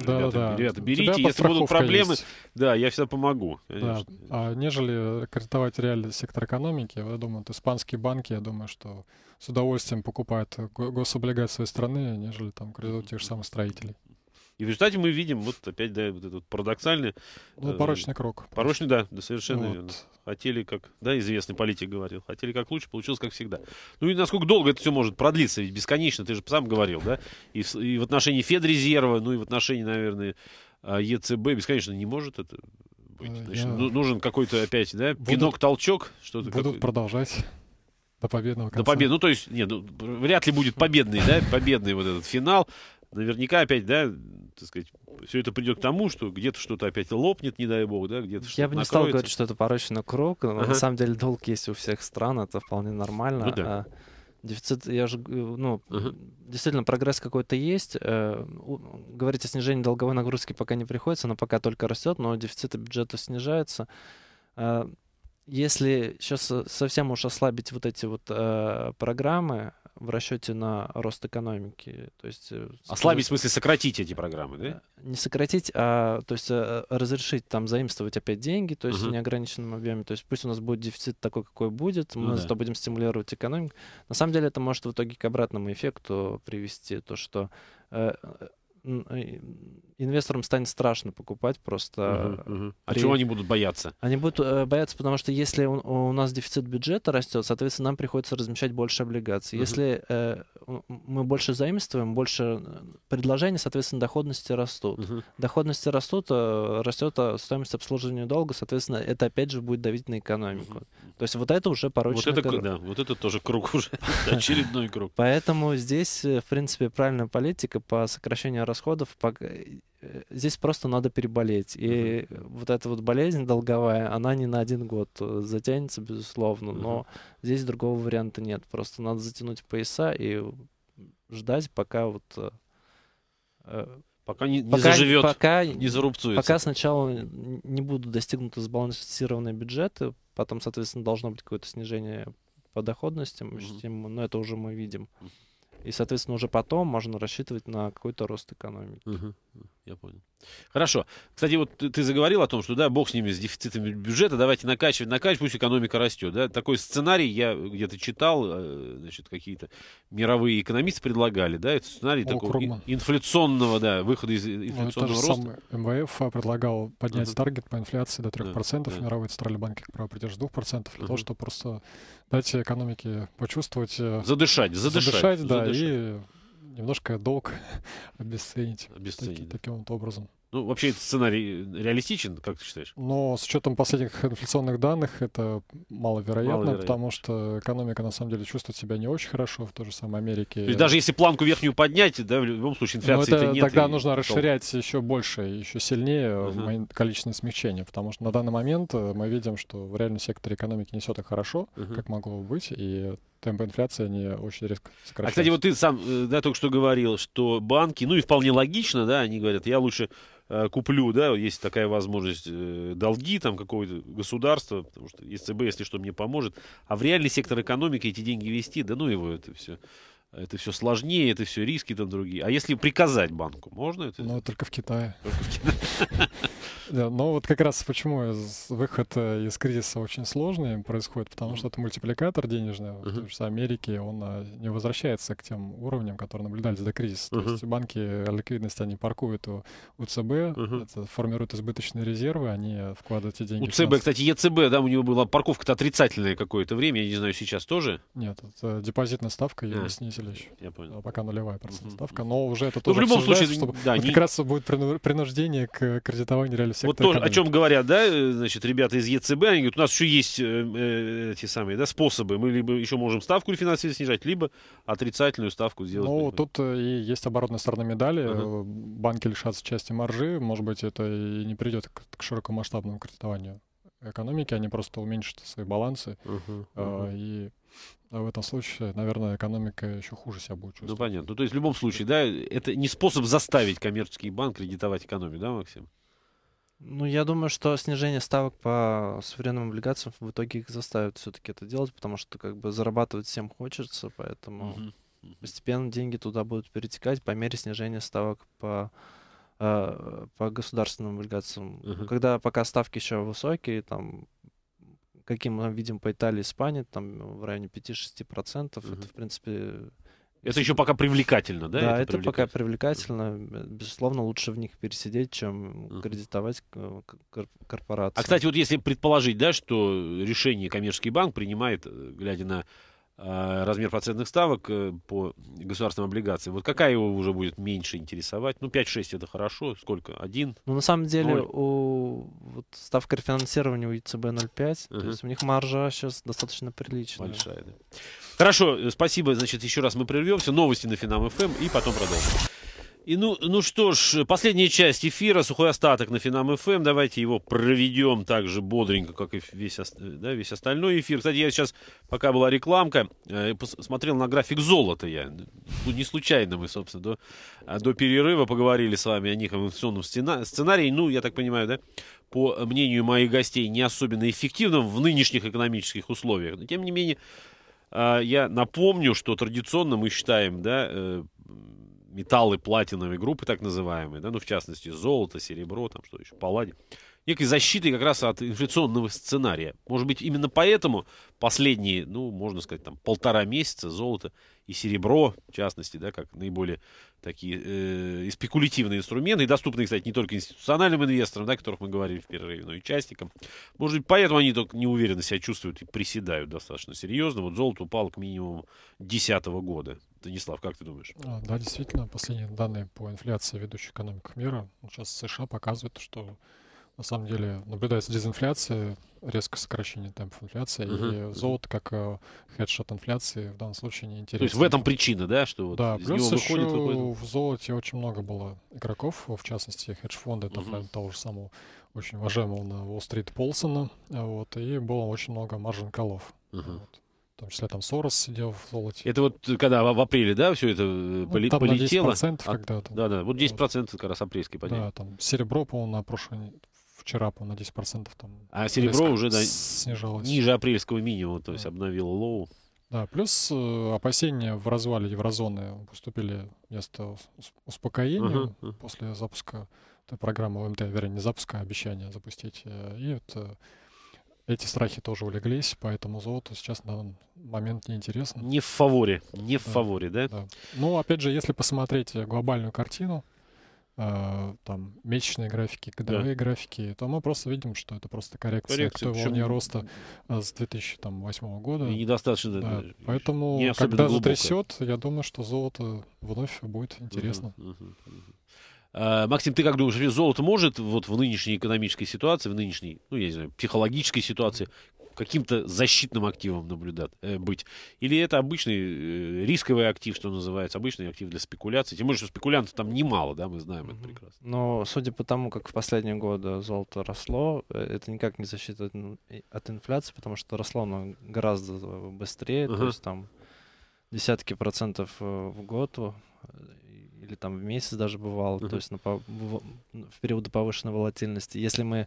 Да, ребята, да. ребята, берите, если будут проблемы, есть. да, я всегда помогу. Да, а нежели кредитовать реальный сектор экономики, я думаю, вот испанские банки, я думаю, что с удовольствием покупают го- гособлигации своей страны, нежели там кредитуют тех же самых строителей. И в результате мы видим вот опять, да, вот этот парадоксальный, Ну, Э, порочный круг. порочный, да, да, совершенно Вот. верно. Хотели как, да, известный политик говорил, хотели как лучше, получилось как всегда. Ну и насколько долго это все может продлиться, ведь бесконечно, ты же сам говорил, да, и в, и в отношении Федрезерва, ну и в отношении, наверное, а, ЕЦБ бесконечно не может это быть. Э, Значит, я- ну, нужен какой-то опять, да, Будут- пинок-толчок, что-то Будут какое- продолжать до победного конца. До победы. Ну, то есть, нет, ну, вряд ли будет победный, да, победный вот этот финал. Наверняка опять, да, так сказать, все это придет к тому, что где-то что-то опять лопнет, не дай бог, да, где-то что-то Я бы не стал накроется. говорить, что это порочный круг. но Ага. На самом деле долг есть у всех стран, это вполне нормально. Ну да. А Дефицит, я же, ну, Ага. действительно, прогресс какой-то есть. Э, Говорить о снижении долговой нагрузки пока не приходится, но пока только растет, но дефицит бюджета снижается. Э, Если сейчас совсем уж ослабить вот эти вот э, программы в расчете на рост экономики, то есть... э, Ослабить, в смысле, сократить эти программы, да? Э, Не сократить, а то есть э, разрешить там заимствовать опять деньги, то есть в Мгм. неограниченном объеме. То есть пусть у нас будет дефицит такой, какой будет, Ну мы да. зато будем стимулировать экономику. На самом деле это может в итоге к обратному эффекту привести, то что инвесторам станет страшно покупать просто. Мгм, мгм. А при- чего они будут бояться? Они будут э, бояться, потому что если у, у нас дефицит бюджета растет, соответственно, нам приходится размещать больше облигаций. Мгм. Если э, мы больше заимствуем, больше э, предложений, соответственно, доходности растут Мгм. доходности растут, э, растет э, стоимость обслуживания долга, соответственно, это опять же будет давить на экономику. То есть вот это уже Вот порочный это, круг. да, вот это тоже круг уже, (laughs) очередной круг. Поэтому здесь, э, в принципе, правильная политика по сокращению расходов. Пок- э, Здесь просто надо переболеть. И вот эта вот болезнь долговая, она не на один год э, затянется, безусловно, но здесь другого варианта нет. Просто надо затянуть пояса и ждать, пока вот... э, Пока не, не пока, заживет, пока не зарубцуется. Пока сначала не будут достигнуты сбалансированные бюджеты, потом, соответственно, должно быть какое-то снижение по доходностям, ощутимому, но это уже мы видим. Мгм. И, соответственно, уже потом можно рассчитывать на какой-то рост экономики. Мгм. Я понял. Хорошо. Кстати, вот ты, ты заговорил о том, что да, бог с ними, с дефицитами бюджета, давайте накачивать, накачивать, пусть экономика растет. Да? Такой сценарий я где-то читал, э, значит, какие-то мировые экономисты предлагали, да, это сценарий О, такого инфляционного, да, выхода из Ну, инфляционного же роста. сам МВФ а, предлагал поднять Мгм. таргет по инфляции до 3%. да. Мировые центральные банки, как правило, придерживаются 2%, для того, Мгм. чтобы просто дать экономике почувствовать, э, Задышать, задышать. задышать, да, задышать. и немножко долг (laughs) обесценить Обесценить, таки- да. таким вот образом. Ну, вообще, этот сценарий реалистичен, как ты считаешь? Но с учетом последних инфляционных данных это маловероятно, Маловероятно. потому что экономика на самом деле чувствует себя не очень хорошо в той же самой Америке. То есть даже если планку верхнюю поднять, да, в любом случае Но инфляции это нет. тогда и нужно толк. расширять еще больше, еще сильнее Мгм. мои- количественное смягчение, потому что на данный момент э, мы видим, что в реальном секторе экономики не все так хорошо, Мгм. как могло бы быть, и темпы инфляции они очень резко А, сокращаются. кстати, вот ты сам, э, да, только что говорил, что банки, ну и вполне логично, да, они говорят, я лучше э, куплю, да, есть такая возможность, э, долги там какого-то государства, потому что ЕЦБ, если что, мне поможет. А в реальный сектор экономики эти деньги вести, да ну его это все. Это все сложнее, это все риски там другие. А если приказать банку, можно это? Но только в Китае. Только в Китае? (laughs) Да, но вот как раз почему из- выход э, из кризиса очень сложный происходит, потому что это мультипликатор денежный. Мгм. в той же Америке он а, не возвращается к тем уровням, которые наблюдались до кризиса. То Мгм. есть банки э, ликвидность они паркуют у, у ЦБ, это формируют избыточные резервы, они э, вкладывают эти деньги. У ЦБ, кстати, ЕЦБ, да, у него была парковка-то отрицательная какое-то время, я не знаю, сейчас тоже. Нет, это депозитная ставка, ее А. снизили еще. Я понял. Пока нулевая процентная Мгм. ставка, но уже это Ну, тоже в любом случае, чтобы да, вот не- как раз будет прину- принуждение к кредитованию реального Вот то, о чем говорят, да, э, значит, ребята из ЕЦБ, они говорят, у нас еще есть э, э, эти самые, да, способы. Мы либо еще можем ставку рефинансирования снижать, либо отрицательную ставку сделать. Ну, тут э, и есть оборотная сторона медали. Э, Банки лишатся части маржи. Может быть, это и не приведет к, к широкомасштабному кредитованию экономики. Они просто уменьшат свои балансы. Э, мгм. И в этом случае, наверное, экономика еще хуже себя будет Ну, чувствовать. понятно. Ну, то есть, в любом случае, да, это не способ заставить коммерческий банк кредитовать экономику, да, Максим? Ну, я думаю, что снижение ставок по суверенным облигациям в итоге их заставит все-таки это делать, потому что как бы зарабатывать всем хочется, поэтому. Мгм. постепенно деньги туда будут перетекать по мере снижения ставок по э, по государственным облигациям. Мгм. Когда пока ставки еще высокие, там, каким мы видим по Италии, Испании, там в районе 5-6%, Мгм. это, в принципе... Это еще пока привлекательно, да? Да, это, пока привлекательно? привлекательно. Безусловно, лучше в них пересидеть, чем кредитовать к- кор- корпорации. А, кстати, вот если предположить, да, что решение коммерческий банк принимает, э, глядя на размер процентных ставок э, по государственным облигациям, вот какая его уже будет меньше интересовать? Ну, 5-6 это хорошо. Сколько? Один? Ну, на самом деле, Ноль. у вот, ставка рефинансирования у ЕЦБ 0,5, Мгм. то есть у них маржа сейчас достаточно приличная. Большая, да. Хорошо, э, спасибо. Значит, еще раз мы прервемся. Новости на Финам ФМ и потом продолжим. И ну, ну что ж, последняя часть эфира, сухой остаток на Финам ФМ. Давайте его проведем так же бодренько, как и весь, да, весь остальной эфир. Кстати, я сейчас, пока была рекламка, э, смотрел на график золота я. Ну, не случайно мы, собственно, до, а, до перерыва поговорили с вами о неком инвестиционном сцена- сценарии. Ну, я так понимаю, да, по мнению моих гостей, не особенно эффективным в нынешних экономических условиях. Но, тем не менее, а, я напомню, что традиционно мы считаем, да, э, металлы платиновой группы, так называемые, да, ну, в частности, золото, серебро, там, что еще, палладий, некой защитой как раз от инфляционного сценария. Может быть, именно поэтому последние, ну, можно сказать, там, полтора месяца золото и серебро, в частности, да, как наиболее такие э, спекулятивные инструменты, доступные, кстати, не только институциональным инвесторам, да, о которых мы говорили в перерыве, но и частникам. Может быть, поэтому они только неуверенно себя чувствуют и приседают достаточно серьезно. Вот золото упало к минимуму 2010 года. Станислав, как ты думаешь? А, Да, действительно, последние данные по инфляции ведущих экономиках мира сейчас США показывают, что на самом деле наблюдается дезинфляция, резкое сокращение темпов инфляции, Мгм, и золото как э, хедж от инфляции в данном случае не интересно. То есть в этом причина, да, что вот Да, из плюс него еще выходит, в золоте очень много было игроков, в частности, хедж-фонды, там, прям того же самого очень уважаемого на Уолл-стрит Полсона, а, вот, и было очень много маржин колов. Мгм. Вот. В том числе там Сорос сидел в золоте. Это вот э, когда в апреле, да, все это э, Ну, поли- там на полетело? 10%, А, когда там, Да, да, вот 10% как раз апрельский падение. да, там серебро, по-моему, на прошлой, вчера, по-моему, на 10% там А серебро уже, да, снижалось. ниже апрельского минимума, то есть Да. обновило low. Да, плюс э, опасения в развале еврозоны поступили вместо ус- успокоения Мгм, мгм. после запуска этой программы OMT, вернее, не запуска, а обещания запустить. э, И это, эти страхи тоже улеглись, поэтому золото сейчас на данный момент неинтересно. Не в фаворе, не в Да. фаворе, да? Да. Ну, опять же, если посмотреть э, глобальную картину, э, там, месячные графики, годовые графики, то мы просто видим, что это просто коррекция, Коррекция, к той волне роста э, с 2008 года. И недостаточно. Да, да, поэтому, не когда глубокая. затрясет, я думаю, что золото вновь будет интересно. Мгм. А, Максим, ты как думаешь, золото может вот в нынешней экономической ситуации, в нынешней, ну, я не знаю, психологической ситуации каким-то защитным активом наблюдать, э, быть? Или это обычный э, рисковый актив, что называется, обычный актив для спекуляции? Тем более, что спекулянтов там немало, да, мы знаем это Мгм. прекрасно. Но судя по тому, как в последние годы золото росло, э, это никак не защита от инфляции, потому что росло оно гораздо быстрее, Ага. то есть там десятки процентов э, в год э, или там в месяц даже бывало, Мгм. то есть на в периоды повышенной волатильности. Если мы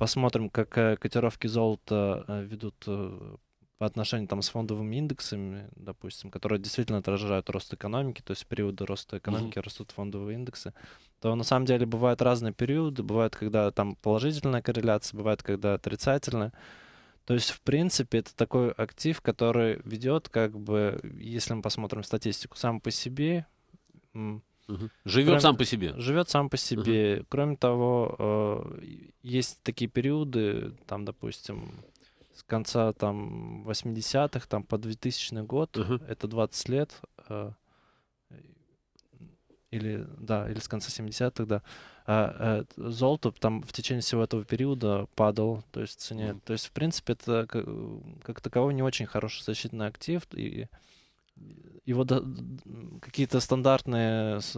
посмотрим, как э, котировки золота э, ведут э, по отношению там с фондовыми индексами, допустим, которые действительно отражают рост экономики, то есть периоды роста экономики mm-hmm. растут фондовые индексы, то на самом деле бывают разные периоды, бывает, когда там положительная корреляция, бывает, когда отрицательная. То есть, в принципе, это такой актив, который ведет, как бы, если мы посмотрим статистику, сам по себе. Угу. Живет кроме, сам по себе. Живет сам по себе. Угу. Кроме того, э, есть такие периоды, там, допустим, с конца там 80-х там по 2000 год, uh-huh. это 20 лет, э, или да, или с конца 70-х, да, а, а, золото там в течение всего этого периода падало, то есть в цене. Mm. То есть, в принципе, это как, как таковой не очень хороший защитный актив, и его до, какие-то стандартные, с,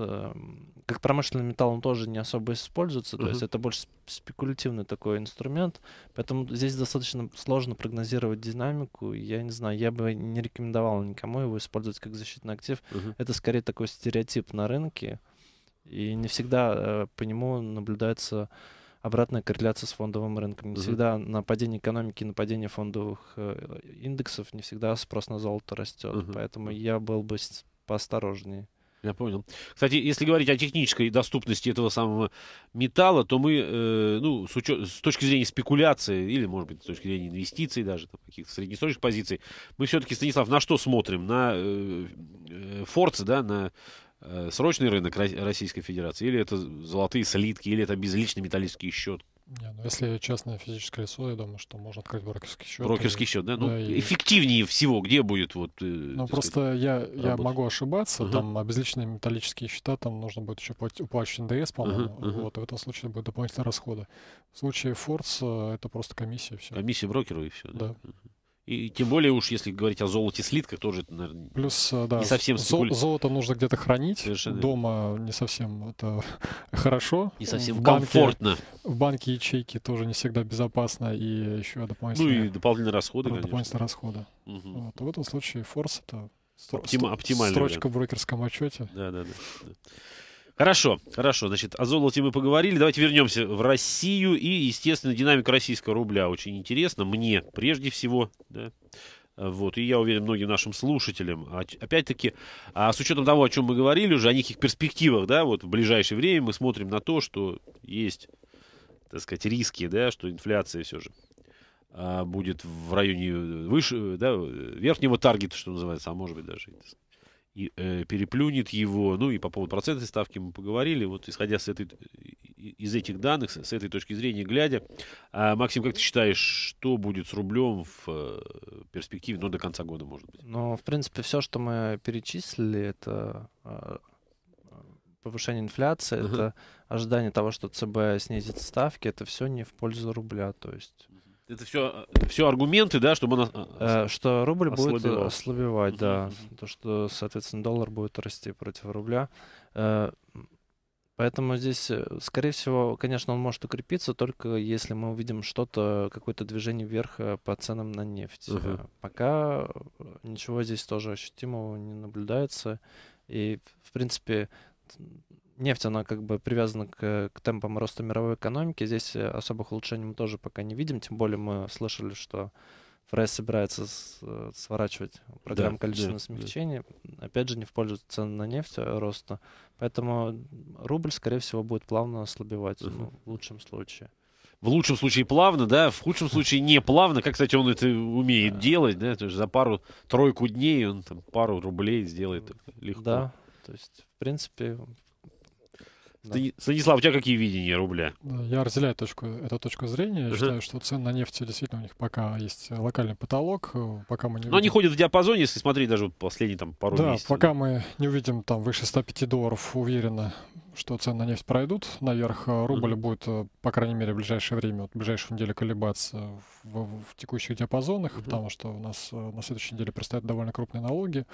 как промышленный металл, он тоже не особо используется, то uh-huh. есть это больше спекулятивный такой инструмент, поэтому здесь достаточно сложно прогнозировать динамику. Я не знаю, я бы не рекомендовал никому его использовать как защитный актив. Uh-huh. Это скорее такой стереотип на рынке, и не всегда э, по нему наблюдается обратная корреляция с фондовым рынком. Не всегда на падение экономики, на падение фондовых э, индексов, не всегда спрос на золото растет. Uh-huh. Поэтому я был бы поосторожнее. Я понял. Кстати, если говорить о технической доступности этого самого металла, то мы, э, ну, с, учет, с точки зрения спекуляции, или, может быть, с точки зрения инвестиций даже, каких-то среднесрочных позиций, мы все-таки, Станислав, на что смотрим? На э, э, форцы, да, на срочный рынок Российской Федерации, или это золотые слитки, или это безличный металлический счет? Не, ну если частное физическое лицо, я думаю, что можно открыть брокерский счет. Брокерский и, счет, да? Ну, да и... эффективнее всего, где будет вот... Э, ну, просто сказать, я, я могу ошибаться, uh-huh. там обезличенные металлические счета, там нужно будет еще уплачивать НДС, по-моему, uh-huh, uh-huh. вот, в этом случае будет дополнительные расходы. В случае Форс это просто комиссия, все. Комиссия брокеру и все, да? Да. Uh-huh. И тем более уж, если говорить о золоте слитках, тоже это, наверное, Плюс, да, не совсем спекуля... золото нужно где-то хранить. Совершенно. Дома не совсем это (laughs) хорошо. Не совсем в банке, комфортно. В банке ячейки тоже не всегда безопасно и еще дополнительные... Ну и дополнительные расходы, конечно. Дополнительные расходы. Угу. Вот. в этом случае форс это оптимальный строчка вариант. в брокерском отчете. Да, да, да. Хорошо, хорошо. Значит, о золоте мы поговорили. Давайте вернемся в Россию и, естественно, динамика российского рубля очень интересна. Мне прежде всего, да. Вот, и я уверен многим нашим слушателям. А, опять-таки, а с учетом того, о чем мы говорили уже, о неких перспективах, да, вот в ближайшее время мы смотрим на то, что есть, так сказать, риски, да, что инфляция все же а, будет в районе выше, да, верхнего таргета, что называется, а может быть даже, и, э, переплюнет его. Ну и по поводу процентной ставки мы поговорили. Вот исходя с этой, из этих данных, с этой точки зрения глядя, а, Максим, как ты считаешь, что будет с рублем в э, перспективе, ну, до конца года, может быть? Ну, в принципе, все, что мы перечислили, это а, повышение инфляции, uh-huh. это ожидание того, что ЦБ снизит ставки, это все не в пользу рубля, то есть это все, все аргументы, да, чтобы он э, Что рубль будет ослабевать, да. То, что, соответственно, доллар будет расти против рубля. Э, поэтому здесь, э, скорее всего, конечно, он может укрепиться только если мы увидим что-то, какое-то движение вверх по ценам на нефть. Uh-huh. Пока ничего здесь тоже ощутимого не наблюдается. И, в принципе, нефть, она как бы привязана к, к темпам роста мировой экономики. Здесь э, особых улучшений мы тоже пока не видим. Тем более мы слышали, что ФРС собирается с, э, сворачивать программу да, количественного да, смягчения. Да. Опять же, не в пользу цен на нефть а роста. Поэтому рубль, скорее всего, будет плавно ослабевать uh-huh. ну, в лучшем случае. В лучшем случае плавно, да, в худшем случае не плавно. Как, кстати, он это умеет да. делать, да, то есть за пару-тройку дней он там пару рублей сделает легко. Да, то есть, в принципе, да. Станислав, у тебя какие видения рубля? Я разделяю точку, эту точку зрения. Я uh-huh. считаю, что цены на нефть действительно у них пока есть локальный потолок. Э, пока мы не Но увидим... они ходят в диапазоне, если смотреть даже последние там пару да, месяцев. Да, пока мы не увидим там выше 105 долларов уверенно, что цены на нефть пройдут наверх. А рубль uh-huh. будет, э, по крайней мере, в ближайшее время, вот в ближайшую неделю колебаться в, в текущих диапазонах, uh-huh. потому что у нас э, на следующей неделе предстоят довольно крупные налоги,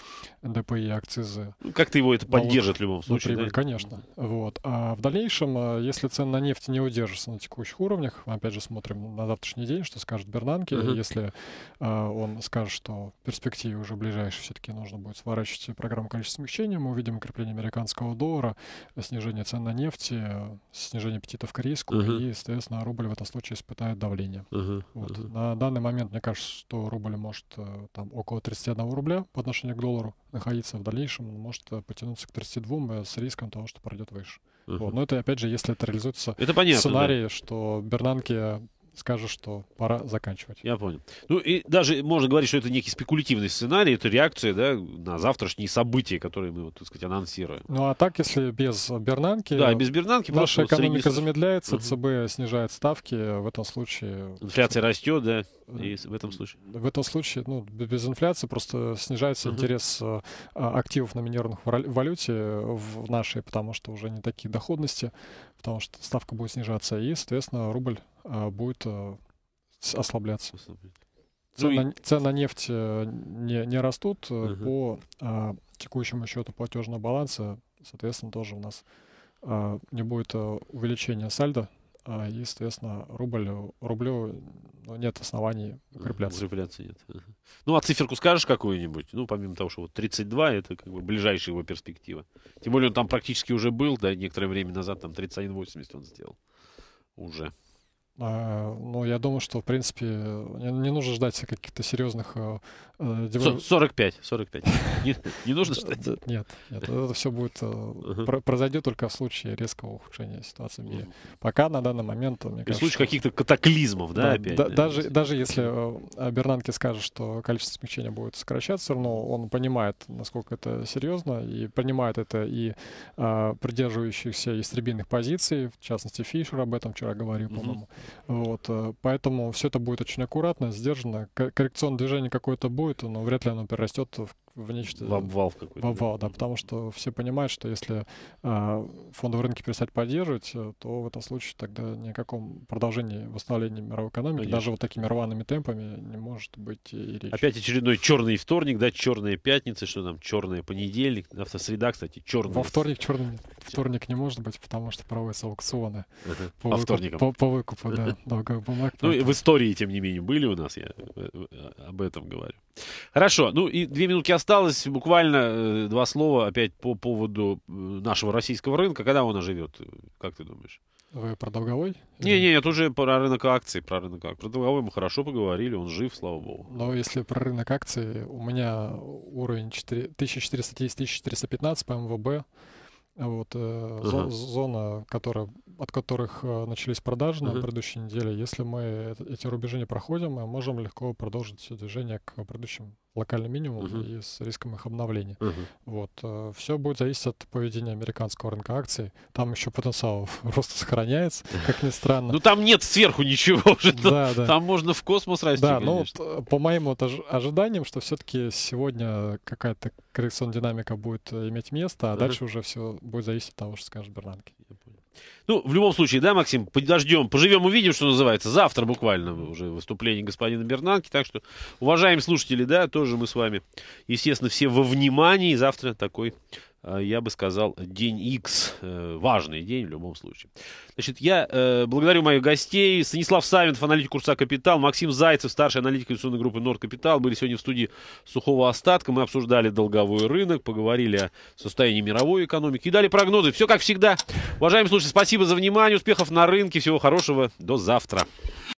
НДПИ, акцизы. Ну, как-то его это поддержит в любом случае, прибыль, да? конечно. Вот. А в дальнейшем, э, если цены на нефть не удержатся на текущих уровнях, мы опять же смотрим на завтрашний день, что скажет Бернанке, uh-huh. если а, он скажет, что в перспективе уже ближайшей все-таки нужно будет сворачивать программу количества смягчения, мы увидим укрепление американского доллара, снижение снижение цен на нефть, э, снижение аппетитов к риску, Мгм. и, соответственно, рубль в этом случае испытает давление. Ага, Вот. ага. На данный момент, мне кажется, что рубль может э, там около 31 рубля по отношению к доллару находиться. В дальнейшем он может э, потянуться к 32 э, с риском того, что пройдет выше. Ага. Вот. Но это, опять же, если это реализуется Это понятно. да. сценарий, что Бернанке скажет, что пора заканчивать. Я понял. Ну и даже можно говорить, что это некий спекулятивный сценарий, это реакция да, на завтрашние события, которые мы, вот, так сказать, анонсируем. Ну а так, если без Бернанки, Да, без Бернанки наша экономика среднесрочно- замедляется, Мгм. ЦБ снижает ставки, в этом случае... Инфляция растет, да, и в этом случае. В этом случае, ну, без инфляции просто снижается Мгм. интерес э, а, активов, номинированных в валюте в нашей, потому что уже не такие доходности, потому что ставка будет снижаться, и, соответственно, рубль будет э, ослабляться. Ну Цены, и- цены на нефть э, не, не растут Мгм. по а, текущему счету платежного баланса, соответственно, тоже у нас а, не будет увеличения сальда, а, и, соответственно, рубль, рублю ну, нет оснований укрепляться. Укрепляться нет. Ага. Ну, а циферку скажешь какую-нибудь? Ну, помимо того, что вот 32 это как бы ближайшая его перспектива. Тем более он там практически уже был, да, некоторое время назад там 31,80 он сделал. Уже. А, ну, я думаю, что, в принципе, не, не нужно ждать каких-то серьезных... э, э, Со- девал- 45, 45. Не, не нужно Э, ждать? да, Нет, нет, это все будет э, про- произойдет только в случае резкого ухудшения ситуации в мире. Пока на данный момент, мне И в кажется, случае каких-то катаклизмов, да, Да, опять? да- да, даже, если- даже если э, Бернанке скажет, что количество смягчения будет сокращаться, все равно он понимает, насколько это серьезно, и понимает это и э, придерживающихся истребительных позиций, в частности, Фишер об этом вчера говорил, по-моему. Вот, э, поэтому все это будет очень аккуратно, сдержанно. Коррекционное движение какое-то будет, но вряд ли оно перерастет в, в нечто... В обвал какой-то. в обвал, да, потому что все понимают, что если э, фондовые рынки перестать поддерживать, э, то в этом случае тогда ни о каком продолжении восстановления мировой экономики, Конечно. даже вот такими рваными темпами не может быть и речи. Опять очередной черный вторник, да, черная пятница, что там, черный понедельник, автосреда, кстати, черный. Во вторник черный вторник не может быть, потому что проводятся аукционы по, По выкуп- вторникам. по, по выкупу да, (laughs) долговых бумаг. Ну, в истории, тем не менее, были у нас, я э, э, об этом говорю. Хорошо, ну и две минутки осталось, буквально э, два слова опять по поводу э, нашего российского рынка. Когда он оживет, э, как ты думаешь? Вы про долговой? Не, не, нет, уже про рынок акций, про рынок акций. Про долговой мы хорошо поговорили, он жив, слава богу. Но если про рынок акций, у меня уровень 4 1410-1415 по МВБ. Вот, э, зо- Ага. зона, которая, от которых э, начались продажи на Ага. предыдущей неделе. Если мы эти рубежи не проходим, мы можем легко продолжить движение к предыдущим локальным минимумам Мгм. и с риском их обновления. Мгм. Вот, все будет зависеть от поведения американского рынка акций. Там еще потенциал (laughs) роста сохраняется, как ни странно. Ну там нет сверху ничего (laughs) уже. там- да, да. Там можно в космос расти, Да, ну э, по моим вот ожиданиям, что все-таки сегодня какая-то коррекционная динамика будет э, иметь место, а дальше уже все будет зависеть от того, что скажет Бернанке. Я понял. Ну, в любом случае, да, Максим, подождем, поживем, увидим, что называется. Завтра буквально уже выступление господина Бернанки. Так что, уважаемые слушатели, да, тоже мы с вами, естественно, все во внимании. Завтра такой, я бы сказал, день X. э, Важный день в любом случае. Значит, я э, благодарю моих гостей. Станислав Савинов, аналитик курса «Капитал». Максим Зайцев, старший аналитик инвестиционной группы «Норд Капитал». Были сегодня в студии «Сухого остатка». Мы обсуждали долговой рынок, поговорили о состоянии мировой экономики и дали прогнозы. Все как всегда. Уважаемые слушатели, спасибо за внимание. Успехов на рынке. Всего хорошего. До завтра.